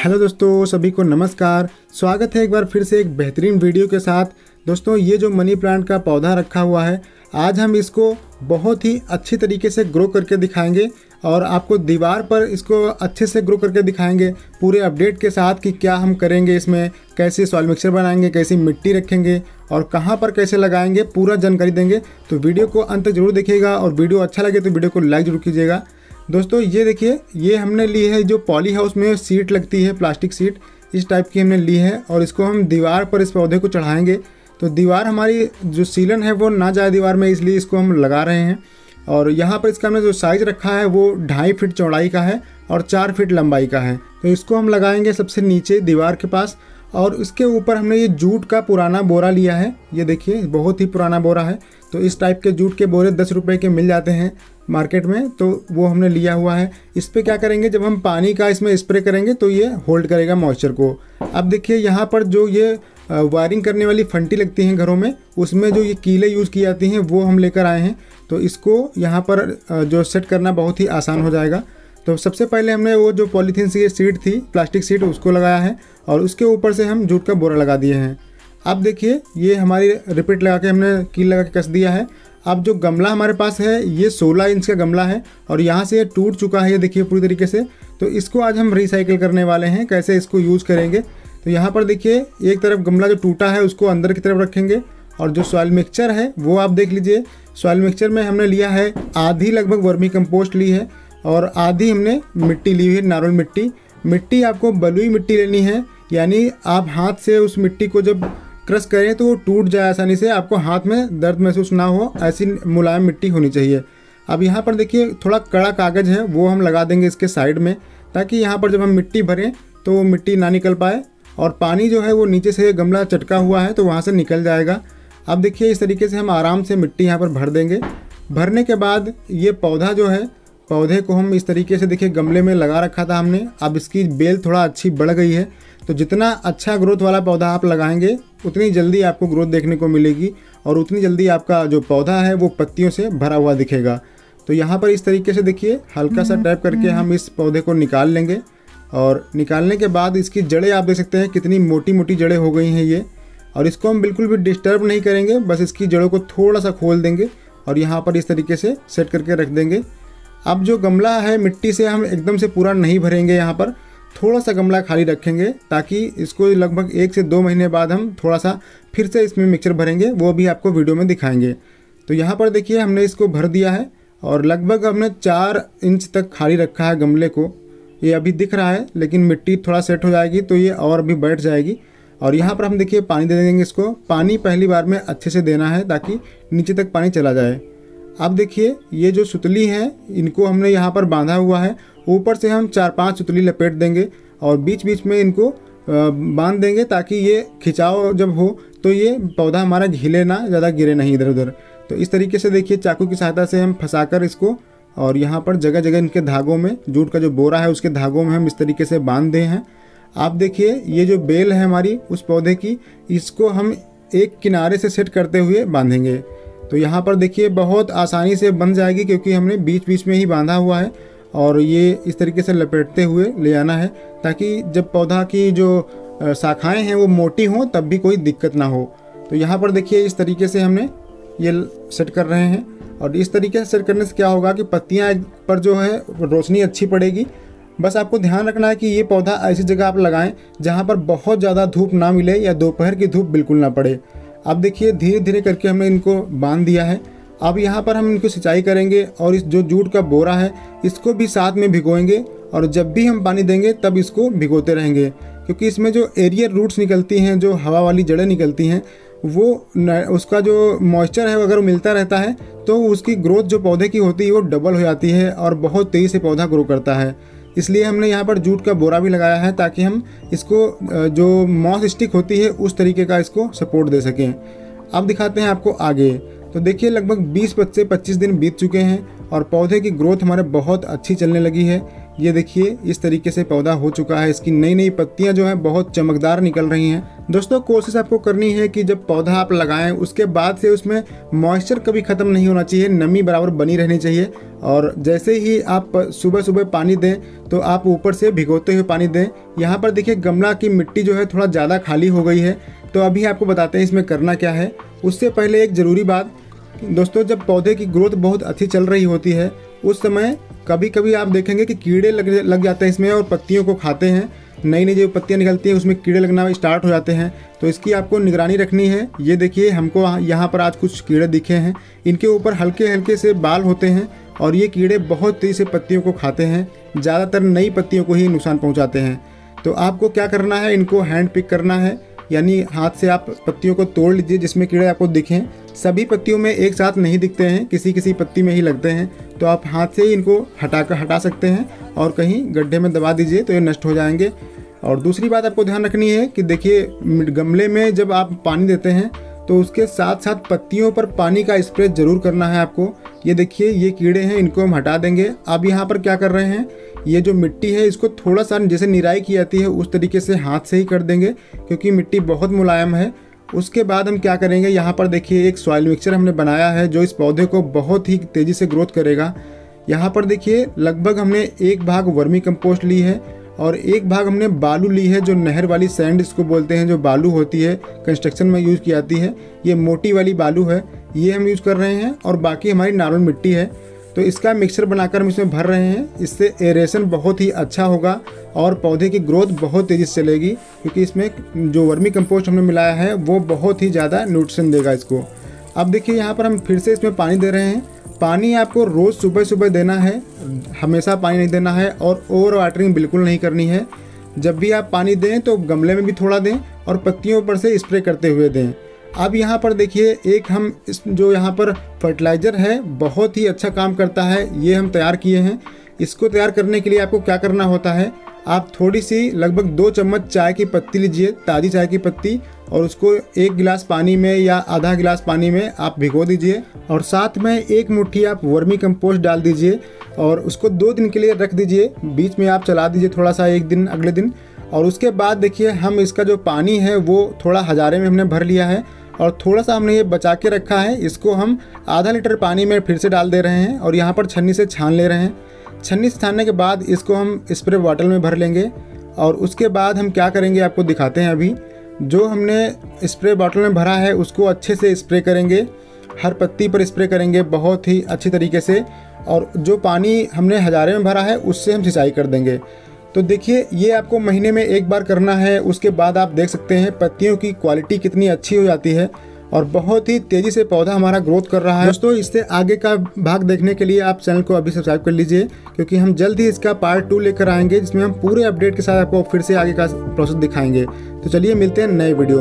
Hello दोस्तों, सभी को नमस्कार। स्वागत है एक बार फिर से एक बेहतरीन वीडियो के साथ। दोस्तों, ये जो मनी प्लांट का पौधा रखा हुआ है, आज हम इसको बहुत ही अच्छी तरीके से ग्रो करके दिखाएँगे और आपको दीवार पर इसको अच्छे से ग्रो करके दिखाएँगे, पूरे अपडेट के साथ कि क्या हम करेंगे इसमें, कैसे सॉइल मिक्सर बनाएँगे, कैसी मिट्टी रखेंगे और कहाँ पर कैसे लगाएँगे, पूरा जानकारी देंगे। तो वीडियो को अंत ज़रूर देखिएगा और वीडियो अच्छा लगे तो वीडियो को लाइक ज़रूर कीजिएगा। दोस्तों, ये देखिए, ये हमने ली है जो पॉली हाउस में सीट लगती है, प्लास्टिक सीट, इस टाइप की हमने ली है और इसको हम दीवार पर इस पौधे को चढ़ाएँगे। तो दीवार हमारी जो सीलन है वो ना जाए दीवार में, इसलिए इसको हम लगा रहे हैं। और यहाँ पर इसका हमने जो साइज़ रखा है वो ढाई फीट चौड़ाई का है और चार फीट लंबाई का है। तो इसको हम लगाएँगे सबसे नीचे दीवार के पास और इसके ऊपर हमने ये जूट का पुराना बोरा लिया है। ये देखिए, बहुत ही पुराना बोरा है। तो इस टाइप के जूट के बोरे दस रुपये के मिल जाते हैं। मार्केट में तो वो हमने लिया हुआ है। इस पर क्या करेंगे, जब हम पानी का इसमें स्प्रे करेंगे तो ये होल्ड करेगा मॉइस्चर को। अब देखिए, यहाँ पर जो ये वायरिंग करने वाली फंटी लगती हैं घरों में, उसमें जो ये कीले यूज़ की जाती हैं, वो हम लेकर आए हैं। तो इसको यहाँ पर जो सेट करना बहुत ही आसान हो जाएगा। तो सबसे पहले हमने वो जो पॉलीथीन सी सीट थी प्लास्टिक सीट उसको लगाया है और उसके ऊपर से हम जूट का बोरा लगा दिए हैं। अब देखिए, ये हमारी रिपीट लगा के हमने कील लगा के कस दिया है। अब जो गमला हमारे पास है, ये 16 इंच का गमला है और यहाँ से ये टूट चुका है ये देखिए पूरी तरीके से। तो इसको आज हम रिसाइकिल करने वाले हैं, कैसे इसको यूज़ करेंगे। तो यहाँ पर देखिए, एक तरफ़ गमला जो टूटा है, उसको अंदर की तरफ़ रखेंगे और जो सॉयल मिक्सचर है, वो आप देख लीजिए। सॉयल मिक्सचर में हमने लिया है आधी लगभग वर्मी कंपोस्ट ली है और आधी हमने मिट्टी ली हुई है नारोल मिट्टी। मिट्टी आपको बलुई मिट्टी लेनी है, यानी आप हाथ से उस मिट्टी को जब क्रश करें तो वो टूट जाए आसानी से, आपको हाथ में दर्द महसूस ना हो, ऐसी मुलायम मिट्टी होनी चाहिए। अब यहाँ पर देखिए, थोड़ा कड़ा कागज़ है, वो हम लगा देंगे इसके साइड में, ताकि यहाँ पर जब हम मिट्टी भरें तो वो मिट्टी ना निकल पाए, और पानी जो है वो नीचे से गमला चटका हुआ है तो वहाँ से निकल जाएगा। अब देखिए, इस तरीके से हम आराम से मिट्टी यहाँ पर भर देंगे। भरने के बाद ये पौधा जो है, पौधे को हम इस तरीके से देखिए, गमले में लगा रखा था हमने। अब इसकी बेल थोड़ा अच्छी बढ़ गई है। तो जितना अच्छा ग्रोथ वाला पौधा आप लगाएँगे उतनी जल्दी आपको ग्रोथ देखने को मिलेगी और उतनी जल्दी आपका जो पौधा है वो पत्तियों से भरा हुआ दिखेगा। तो यहाँ पर इस तरीके से देखिए हल्का सा टैप करके हम इस पौधे को निकाल लेंगे और निकालने के बाद इसकी जड़ें आप देख सकते हैं कितनी मोटी मोटी जड़ें हो गई हैं ये। और इसको हम बिल्कुल भी डिस्टर्ब नहीं करेंगे बस इसकी जड़ों को थोड़ा सा खोल देंगे और यहाँ पर इस तरीके से सेट करके रख देंगे। अब जो गमला है मिट्टी से हम एकदम से पूरा नहीं भरेंगे यहाँ पर थोड़ा सा गमला खाली रखेंगे ताकि इसको लगभग एक से दो महीने बाद हम थोड़ा सा फिर से इसमें मिक्सर भरेंगे, वो भी आपको वीडियो में दिखाएँगे। तो यहाँ पर देखिए, हमने इसको भर दिया है और लगभग हमने चार इंच तक खाली रखा है गमले को। ये अभी दिख रहा है, लेकिन मिट्टी थोड़ा सेट हो जाएगी तो ये और भी बैठ जाएगी। और यहाँ पर हम देखिए, पानी दे देंगे इसको। पानी पहली बार में अच्छे से देना है ताकि नीचे तक पानी चला जाए। अब देखिए, ये जो सुतली है, इनको हमने यहाँ पर बांधा हुआ है। ऊपर से हम चार पाँच सुतली लपेट देंगे और बीच बीच में इनको बाँध देंगे ताकि ये खिंचाव जब हो तो ये पौधा हमारा हिले ना, ज़्यादा गिरे नहीं इधर उधर तो इस तरीके से देखिए, चाकू की सहायता से हम फंसाकर इसको और यहाँ पर जगह जगह इनके धागों में, जूट का जो बोरा है, उसके धागों में हम इस तरीके से बाँध दें हैं। आप देखिए, ये जो बेल है हमारी उस पौधे की, इसको हम एक किनारे से सेट करते हुए बांधेंगे। तो यहाँ पर देखिए, बहुत आसानी से बन जाएगी क्योंकि हमने बीच बीच में ही बांधा हुआ है और ये इस तरीके से लपेटते हुए ले आना है ताकि जब पौधा की जो शाखाएँ हैं वो मोटी हों, तब भी कोई दिक्कत ना हो। तो यहाँ पर देखिए, इस तरीके से हमने ये सेट कर रहे हैं और इस तरीके से सेट करने से क्या होगा कि पत्तियाँ पर जो है, रोशनी अच्छी पड़ेगी। बस आपको ध्यान रखना है कि ये पौधा ऐसी जगह आप लगाएँ जहाँ पर बहुत ज़्यादा धूप ना मिले या दोपहर की धूप बिल्कुल ना पड़े। अब देखिए धीरे धीरे करके हमने इनको बाँध दिया है। अब यहाँ पर हम इनको सिंचाई करेंगे और इस जो जूट का बोरा है, इसको भी साथ में भिगोएँगे और जब भी हम पानी देंगे, तब इसको भिगोते रहेंगे। क्योंकि इसमें जो एरियर रूट्स निकलती हैं, जो हवा वाली जड़ें निकलती हैं, वो उसका जो मॉइस्चर है अगर मिलता रहता है तो उसकी ग्रोथ जो पौधे की होती है, वो डबल हो जाती है और बहुत तेज़ी से पौधा ग्रो करता है। इसलिए हमने यहाँ पर जूट का बोरा भी लगाया है ताकि हम इसको जो मॉस स्टिक होती है, उस तरीके का इसको सपोर्ट दे सकें। अब दिखाते हैं आपको आगे। तो देखिए, लगभग 20 से 25 दिन बीत चुके हैं और पौधे की ग्रोथ हमारे बहुत अच्छी चलने लगी है। ये देखिए, इस तरीके से पौधा हो चुका है। इसकी नई नई पत्तियाँ जो है, बहुत चमकदार निकल रही हैं। दोस्तों, कोशिश आपको करनी है कि जब पौधा आप लगाएँ, उसके बाद से उसमें मॉइस्चर कभी ख़त्म नहीं होना चाहिए, नमी बराबर बनी रहनी चाहिए। और जैसे ही आप सुबह सुबह पानी दें तो आप ऊपर से भिगोते हुए पानी दें। यहाँ पर देखिए, गमला की मिट्टी जो है, थोड़ा ज़्यादा खाली हो गई है। तो अभी आपको बताते हैं, इसमें करना क्या है। उससे पहले एक ज़रूरी बात, दोस्तों, जब पौधे की ग्रोथ बहुत अच्छी चल रही होती है, उस समय कभी कभी आप देखेंगे कि कीड़े लग लग जाते हैं इसमें और पत्तियों को खाते हैं। नई नई जो पत्तियाँ निकलती हैं, उसमें कीड़े लगना स्टार्ट हो जाते हैं। तो इसकी आपको निगरानी रखनी है। ये देखिए, हमको यहाँ पर आज कुछ कीड़े दिखे हैं। इनके ऊपर हल्के हल्के से बाल होते हैं और ये कीड़े बहुत तेज़ी से पत्तियों को खाते हैं। ज़्यादातर नई पत्तियों को ही नुकसान पहुँचाते हैं। तो आपको क्या करना है? इनको हैंड पिक करना है। यानी हाथ से आप पत्तियों को तोड़ लीजिए जिसमें कीड़े आपको दिखें। सभी पत्तियों में एक साथ नहीं दिखते हैं, किसी किसी पत्ती में ही लगते हैं तो आप हाथ से ही इनको हटा कर हटा सकते हैं और कहीं गड्ढे में दबा दीजिए तो ये नष्ट हो जाएँगे। और दूसरी बात आपको ध्यान रखनी है कि देखिए गमले में जब आप पानी देते हैं तो उसके साथ साथ पत्तियों पर पानी का स्प्रे ज़रूर करना है आपको। ये देखिए, ये कीड़े हैं, इनको हम हटा देंगे। अब यहाँ पर क्या कर रहे हैं, ये जो मिट्टी है, इसको थोड़ा सा जैसे निराई की जाती है, उस तरीके से हाथ से ही कर देंगे, क्योंकि मिट्टी बहुत मुलायम है। उसके बाद हम क्या करेंगे? यहाँ पर देखिए, एक सॉइल मिक्सचर हमने बनाया है जो इस पौधे को बहुत ही तेज़ी से ग्रोथ करेगा। यहाँ पर देखिए, लगभग हमने एक भाग वर्मी कंपोस्ट ली है और एक भाग हमने बालू ली है, जो नहर वाली सैंड इसको बोलते हैं, जो बालू होती है कंस्ट्रक्शन में यूज़ की जाती है। ये मोटी वाली बालू है, ये हम यूज़ कर रहे हैं और बाकी हमारी नॉर्मल मिट्टी है। तो इसका मिक्सर बनाकर हम इसमें भर रहे हैं। इससे एरेशन बहुत ही अच्छा होगा और पौधे की ग्रोथ बहुत तेज़ी से चलेगी, क्योंकि इसमें जो वर्मी कंपोस्ट हमने मिलाया है, वो बहुत ही ज़्यादा न्यूट्रिशन देगा इसको। अब देखिए यहाँ पर हम फिर से इसमें पानी दे रहे हैं। पानी आपको रोज़ सुबह सुबह देना है, हमेशा पानी नहीं देना है और ओवर वाटरिंग बिल्कुल नहीं करनी है। जब भी आप पानी दें तो गमले में भी थोड़ा दें और पत्तियों पर से स्प्रे करते हुए दें। अब यहाँ पर देखिए, एक हम इस जो यहाँ पर फर्टिलाइज़र है, बहुत ही अच्छा काम करता है, ये हम तैयार किए हैं। इसको तैयार करने के लिए आपको क्या करना होता है, आप थोड़ी सी लगभग दो चम्मच चाय की पत्ती लीजिए, ताज़ी चाय की पत्ती, और उसको एक गिलास पानी में या आधा गिलास पानी में आप भिगो दीजिए, और साथ में एक मुट्ठी आप वर्मी कंपोस्ट डाल दीजिए, और उसको दो दिन के लिए रख दीजिए, बीच में आप चला दीजिए थोड़ा सा एक दिन, अगले दिन, और उसके बाद देखिए, हम इसका जो पानी है, वो थोड़ा हज़ारे में हमने भर लिया है और थोड़ा सा हमने ये बचा के रखा है, इसको हम आधा लीटर पानी में फिर से डाल दे रहे हैं और यहाँ पर छन्नी से छान ले रहे हैं। छन्नी से छानने के बाद इसको हम स्प्रे बॉटल में भर लेंगे और उसके बाद हम क्या करेंगे आपको दिखाते हैं अभी। जो हमने स्प्रे बॉटल में भरा है, उसको अच्छे से स्प्रे करेंगे, हर पत्ती पर स्प्रे करेंगे बहुत ही अच्छी तरीके से और जो पानी हमने हज़ारे में भरा है, उससे हम सिंचाई कर देंगे। तो देखिए, ये आपको महीने में एक बार करना है, उसके बाद आप देख सकते हैं पत्तियों की क्वालिटी कितनी अच्छी हो जाती है और बहुत ही तेज़ी से पौधा हमारा ग्रोथ कर रहा है। दोस्तों, इससे आगे का भाग देखने के लिए आप चैनल को अभी सब्सक्राइब कर लीजिए, क्योंकि हम जल्द ही इसका पार्ट टू लेकर आएँगे, जिसमें हम पूरे अपडेट के साथ आपको फिर से आगे का प्रोसेस दिखाएँगे। तो चलिए मिलते हैं नए वीडियो